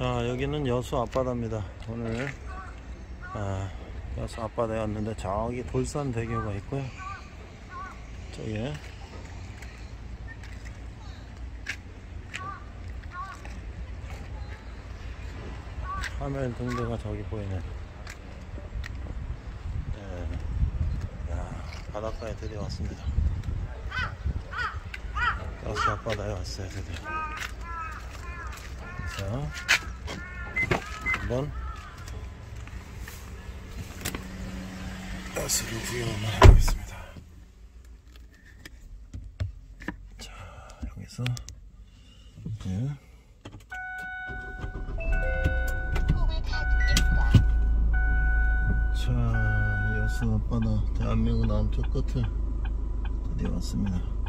자 여기는 여수 앞바다입니다. 오늘 아, 여수 앞바다에 왔는데 저기 돌산 대교가 있고요. 저기에 화면 등대가 저기 보이네. 네. 야, 바닷가에 드디어 왔습니다. 여수 앞바다에 왔어요 드디어 자 한번. 여수를 구경을 하겠습니다. 자 여기서 네. 자 여수 앞바다 대한민국 남쪽 끝을 드디어 왔습니다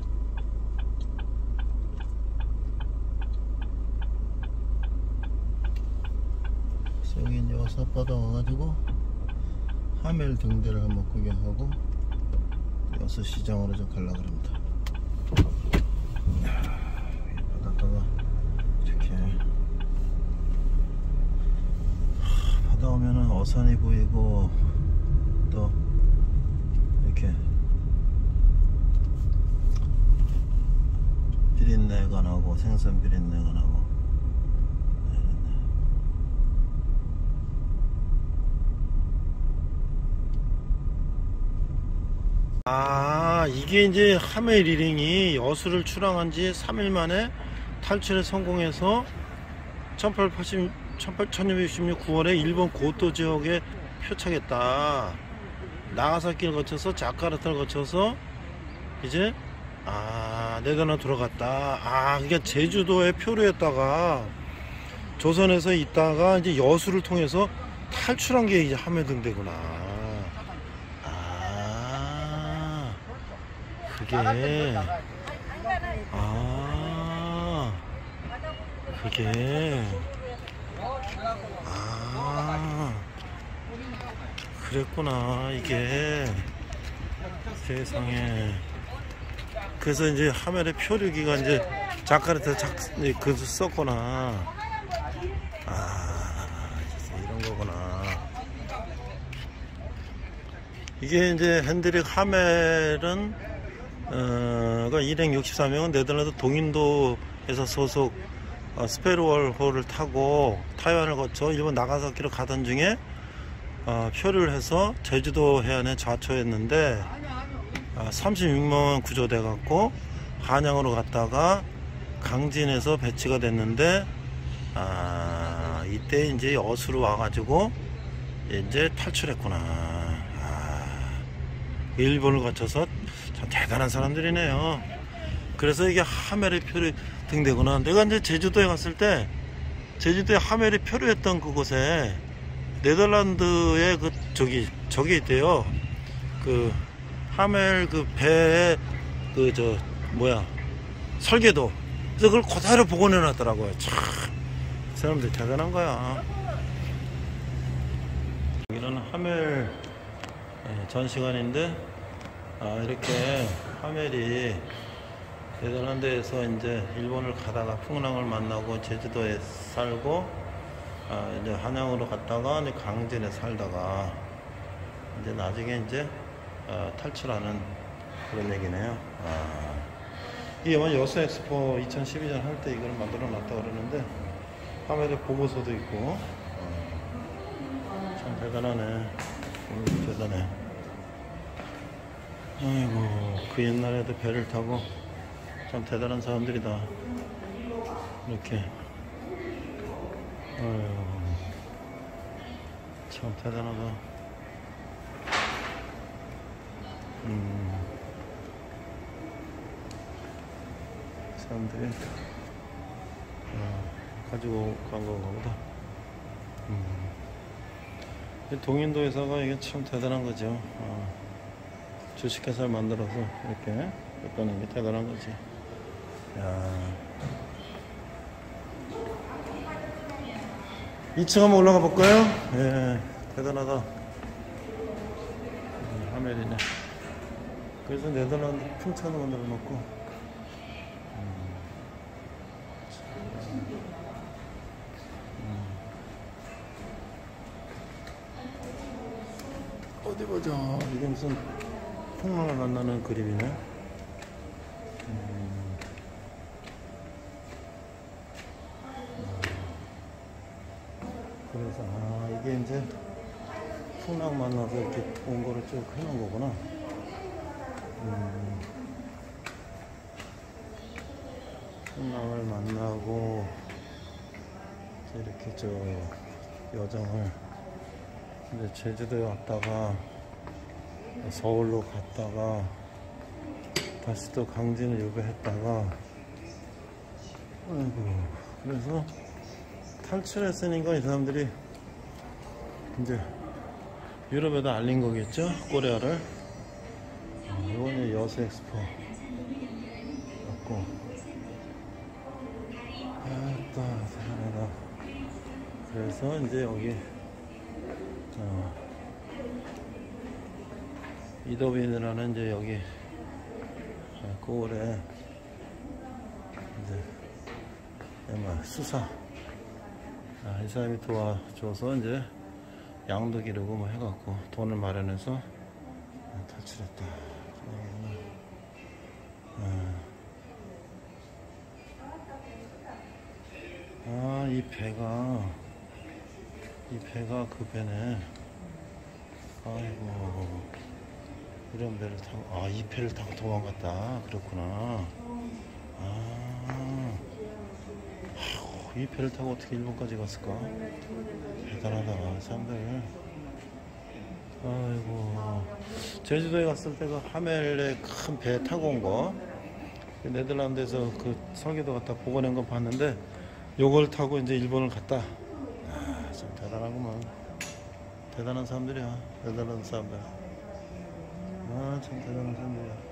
여수 앞바다 와가지고 하멜 등대를 한번 구경하고 여수 시장으로 좀 이야, 이 바닷가가 이렇게. 바다 오면은 어산이 보이고 또 이렇게 비린내가 나고 생선 비린내가 나고 이러네. 아 이게 이제 하멜 리링이 여수를 출항한 지 3일 만에 탈출에 성공해서 1880, 1666 9월에 일본 고토 지역에 표착했다. 나가사키를 거쳐서 자카르타를 거쳐서 이제 아 네덜란드 들어갔다. 아 그게 제주도에 표류했다가 조선에서 있다가 이제 여수를 통해서 탈출한 게 이제 하멜 등대구나 아 그게. 아. 그게. 아. 그랬구나 이게. 세상에. 그래서 이제 하멜의 표류기가 이제 자카르타 작, 그 썼구나. 아 이런 거구나. 이게 이제 핸드릭 하멜은 어, 그 일행 63명은 네덜란드 동인도에서 소속 어, 스페르월 호를 타고 타이완을 거쳐 일본 나가사키로 가던 중에 어, 표류를 해서 제주도 해안에 좌초했는데 어, 36명 구조돼 갖고 한양으로 갔다가 강진에서 배치가 됐는데 아, 이때 이제 여수로 와가지고 이제 탈출했구나. 아, 일본을 거쳐서 참 대단한 사람들이네요. 그래서 이게 하멜의 표류 등대구나. 내가 이제 제주도에 갔을 때 제주도에 하멜이 표류했던 그곳에 네덜란드의 그 저기 저기 있대요. 그 하멜 그 배에 그저 뭐야 설계도. 그래서 그걸 그대로 복원해 놨더라고요. 참 사람들 대단한 거야. 여기는 하멜 예, 전시관인데 아, 이렇게 하멜이 네덜란드에서 이제 일본을 가다가 풍랑을 만나고 제주도에 살고 아, 이제 한양으로 갔다가 강진에 살다가 이제 나중에 이제 아, 탈출하는 그런 얘기네요. 아, 이게 뭐 여수 엑스포 2012년 할 때 이걸 만들어 놨다 그러는데 하멜의 보고서도 있고 어, 참 대단하네. 음, 대단해. 아이고 그 옛날에도 배를 타고 참 대단한 사람들이다. 이렇게. 아유, 참 대단하다. 음, 사람들이 어, 가지고 간 건가 보다. 음. 이 동인도 회사가 이게 참 대단한 거죠. 어, 주식회사를 만들어서 이렇게 했다는 게 대단한 거지. 야. 2층 한번 올라가 볼까요? 예, 대단하다. 하멜이네. 그래서 네덜란드 풍차도 만들어 놓고. 어디 보자. 이게 무슨 풍랑을 만나는 그림이네. 음. 그래서 아 이게 이제 풍랑 만나서 이렇게 온 거를 쭉 해놓은 거구나. 음. 풍랑을 만나고 이제 이렇게 저 여정을 이제 제주도에 왔다가 서울로 갔다가 다시 또 강진을 요구했다가 아이고 그래서 탈출했으니까 이 사람들이 이제 유럽에다 알린 거겠죠? 코리아를? 어, 이번에 여수 엑스포 맞고. 아따 대단하다. 그래서 이제 여기 어, 이더빈이라는 이제 여기 어, 고을에 이제 수사 아, 이 사람이 도와줘서 이제 양도 기르고 뭐 해갖고 돈을 마련해서 어, 탈출했다. 아, 이 배가 이 배가 그 배네. 아이고 이런 배를 타고 아 이 배를 타고 도망갔다. 그렇구나. 아, 아이고, 이 배를 타고 어떻게 일본까지 갔을까? 대단하다 사람들. 아이고 제주도에 갔을 때가 하멜에 큰 배 타고 온 거. 그 네덜란드에서 그 설계도 갖다 복원한 거 봤는데 요걸 타고 이제 일본을 갔다. 아, 참 대단하구만. 대단한 사람들이야. 네덜란드 사람들. 아, 참 대단한 사람들이야.